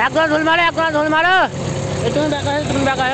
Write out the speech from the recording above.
এক গ্লাস ঝোল মারো এক গ্লাস ঝোল মারো তুমি বেকা তুমি বেকা